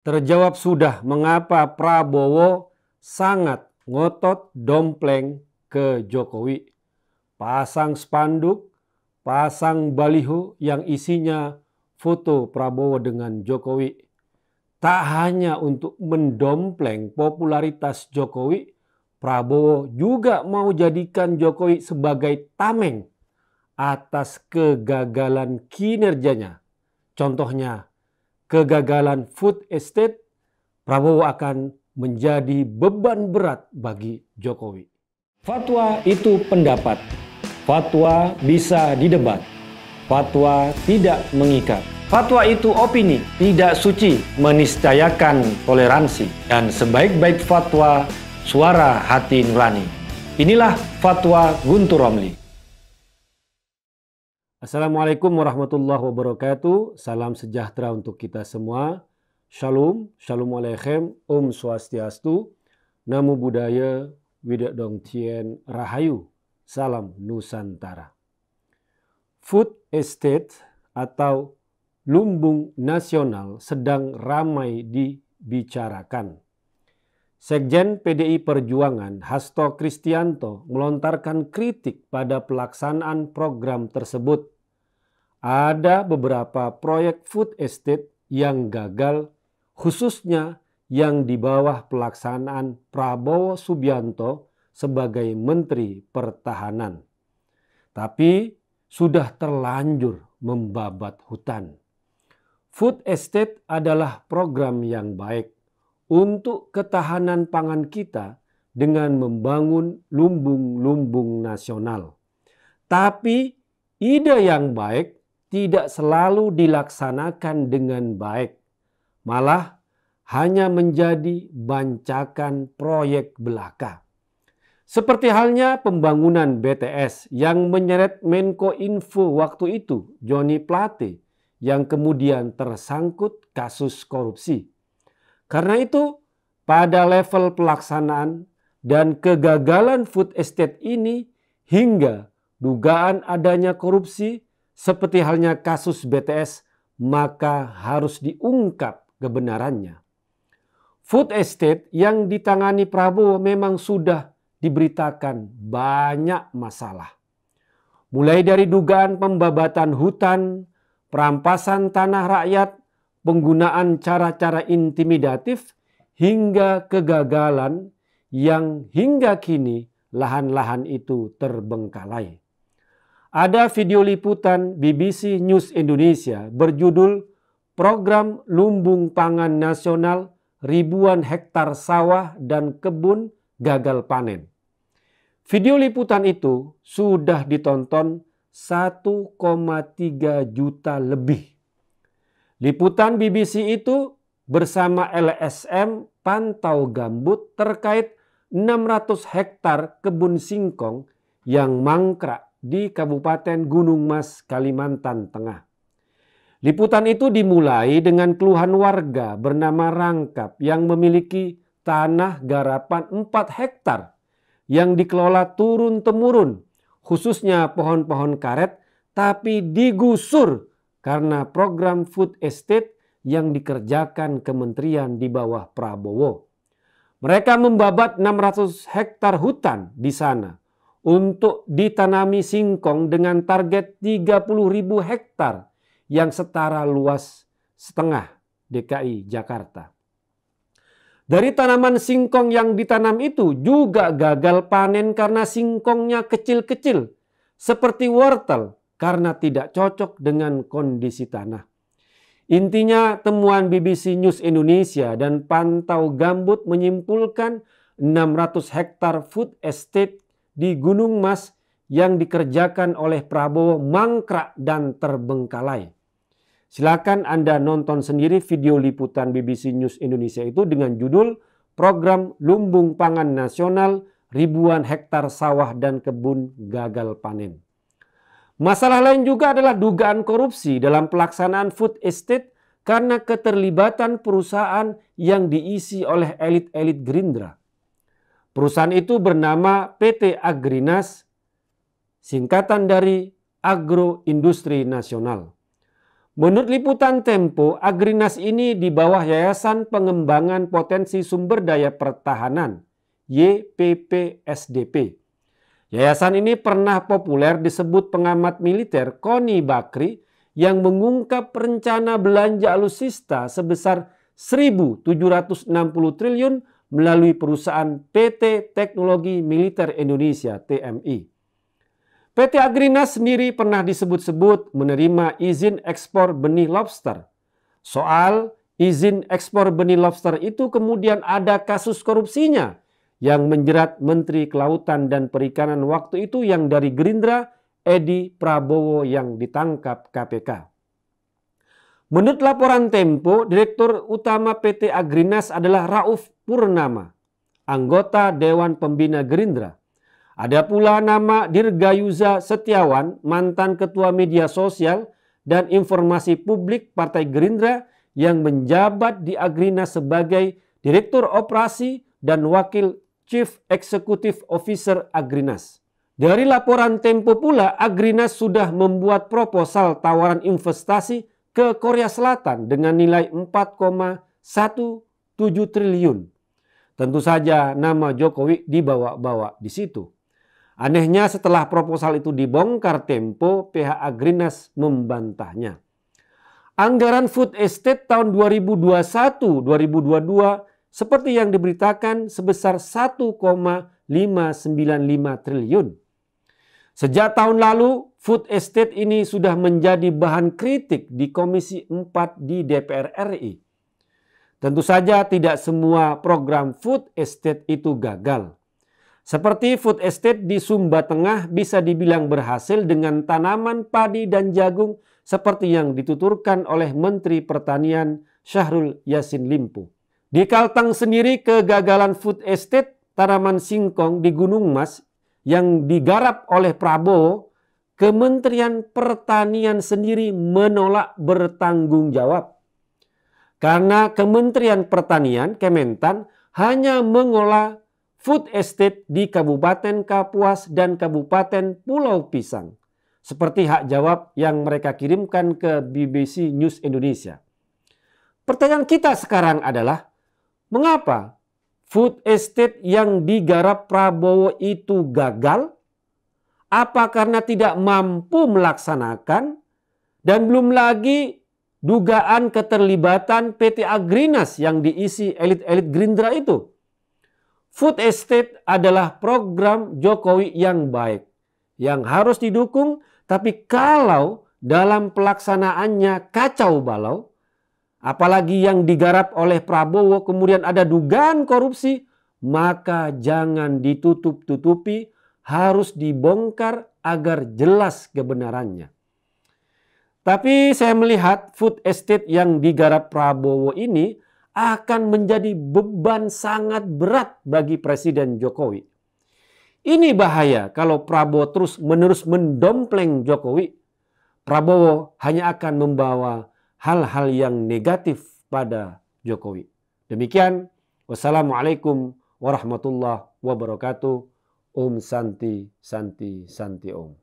Terjawab sudah mengapa Prabowo sangat ngotot dompleng ke Jokowi. Pasang spanduk, pasang baliho yang isinya foto Prabowo dengan Jokowi. Tak hanya untuk mendompleng popularitas Jokowi, Prabowo juga mau jadikan Jokowi sebagai tameng atas kegagalan kinerjanya. Contohnya, kegagalan food estate, Prabowo akan menjadi beban berat bagi Jokowi. Fatwa itu pendapat. Fatwa bisa didebat. Fatwa tidak mengikat. Fatwa itu opini, tidak suci, meniscayakan toleransi. Dan sebaik-baik fatwa, suara hati nurani. Inilah fatwa Guntur Romli. Assalamualaikum warahmatullahi wabarakatuh. Salam sejahtera untuk kita semua. Shalom, shalom aleichem, om swastiastu, namo buddhaya, widadong tien rahayu, salam Nusantara. Food estate atau lumbung nasional sedang ramai dibicarakan. Sekjen PDI Perjuangan Hasto Kristianto melontarkan kritik pada pelaksanaan program tersebut. Ada beberapa proyek food estate yang gagal khususnya yang di bawah pelaksanaan Prabowo Subianto sebagai Menteri Pertahanan. Tapi sudah terlanjur membabat hutan. Food estate adalah program yang baik untuk ketahanan pangan kita dengan membangun lumbung-lumbung nasional. Tapi ide yang baik tidak selalu dilaksanakan dengan baik. Malah hanya menjadi bancakan proyek belaka. Seperti halnya pembangunan BTS yang menyeret Menko Info waktu itu, Joni Plate, yang kemudian tersangkut kasus korupsi. Karena itu, pada level pelaksanaan dan kegagalan food estate ini hingga dugaan adanya korupsi seperti halnya kasus BTS, maka harus diungkap kebenarannya. Food estate yang ditangani Prabowo memang sudah diberitakan banyak masalah. Mulai dari dugaan pembabatan hutan, perampasan tanah rakyat, penggunaan cara-cara intimidatif hingga kegagalan yang hingga kini lahan-lahan itu terbengkalai. Ada video liputan BBC News Indonesia berjudul Program Lumbung Pangan Nasional Ribuan Hektar Sawah dan Kebun Gagal Panen. Video liputan itu sudah ditonton 1,3 juta lebih Liputan BBC itu bersama LSM pantau gambut terkait 600 hektar kebun singkong yang mangkrak di Kabupaten Gunung Mas, Kalimantan Tengah. Liputan itu dimulai dengan keluhan warga bernama Rangkap yang memiliki tanah garapan 4 hektar yang dikelola turun-temurun, khususnya pohon-pohon karet, tapi digusur karena program food estate yang dikerjakan kementerian di bawah Prabowo. Mereka membabat 600 hektar hutan di sana untuk ditanami singkong dengan target 30 ribu hektar yang setara luas setengah DKI Jakarta. Dari tanaman singkong yang ditanam itu juga gagal panen karena singkongnya kecil-kecil seperti wortel karena tidak cocok dengan kondisi tanah. Intinya temuan BBC News Indonesia dan pantau gambut menyimpulkan 600 hektar food estate di Gunung Mas yang dikerjakan oleh Prabowo mangkrak dan terbengkalai. Silakan Anda nonton sendiri video liputan BBC News Indonesia itu dengan judul Program Lumbung Pangan Nasional Ribuan Hektar Sawah dan Kebun Gagal Panen. Masalah lain juga adalah dugaan korupsi dalam pelaksanaan food estate karena keterlibatan perusahaan yang diisi oleh elit-elit Gerindra. Perusahaan itu bernama PT Agrinas, singkatan dari Agro Industri Nasional. Menurut liputan Tempo, Agrinas ini di bawah Yayasan Pengembangan Potensi Sumber Daya Pertahanan YPPSDP. Yayasan ini pernah populer disebut pengamat militer Koni Bakri yang mengungkap rencana belanja alusista sebesar 1.760 triliun melalui perusahaan PT Teknologi Militer Indonesia TMI. PT Agrinas sendiri pernah disebut-sebut menerima izin ekspor benih lobster. Soal izin ekspor benih lobster itu kemudian ada kasus korupsinya yang menjerat Menteri Kelautan dan Perikanan waktu itu yang dari Gerindra, Edi Prabowo yang ditangkap KPK. Menurut laporan Tempo, Direktur Utama PT Agrinas adalah Rauf Purnama, anggota Dewan Pembina Gerindra. Ada pula nama Dirgayuza Setiawan, mantan ketua media sosial dan informasi publik Partai Gerindra yang menjabat di Agrina sebagai Direktur Operasi dan Wakil Chief Executive Officer Agrinas. Dari laporan Tempo pula, Agrinas sudah membuat proposal tawaran investasi ke Korea Selatan dengan nilai 4,17 triliun. Tentu saja nama Jokowi dibawa-bawa di situ. Anehnya setelah proposal itu dibongkar Tempo, pihak Agrinas membantahnya. Anggaran food estate tahun 2021-2022 seperti yang diberitakan sebesar 1,595 triliun. Sejak tahun lalu, food estate ini sudah menjadi bahan kritik di Komisi 4 di DPR RI. Tentu saja tidak semua program food estate itu gagal. Seperti food estate di Sumba Tengah bisa dibilang berhasil dengan tanaman padi dan jagung seperti yang dituturkan oleh Menteri Pertanian Syahrul Yasin Limpo. Di Kaltang sendiri kegagalan food estate tanaman singkong di Gunung Mas yang digarap oleh Prabowo, Kementerian Pertanian sendiri menolak bertanggung jawab. Karena Kementerian Pertanian, Kementan, hanya mengolah food estate di Kabupaten Kapuas dan Kabupaten Pulau Pisang. Seperti hak jawab yang mereka kirimkan ke BBC News Indonesia. Pertanyaan kita sekarang adalah, mengapa food estate yang digarap Prabowo itu gagal? Apa karena tidak mampu melaksanakan? Dan belum lagi dugaan keterlibatan PT Agrinas yang diisi elit-elit Gerindra itu. Food estate adalah program Jokowi yang baik, yang harus didukung, tapi kalau dalam pelaksanaannya kacau balau, apalagi yang digarap oleh Prabowo kemudian ada dugaan korupsi, maka jangan ditutup-tutupi, harus dibongkar agar jelas kebenarannya. Tapi saya melihat food estate yang digarap Prabowo ini akan menjadi beban sangat berat bagi Presiden Jokowi. Ini bahaya kalau Prabowo terus menerus mendompleng Jokowi. Prabowo hanya akan membawa hal-hal yang negatif pada Jokowi. Demikian, wassalamualaikum warahmatullahi wabarakatuh. Om Santi Santi Santi Om.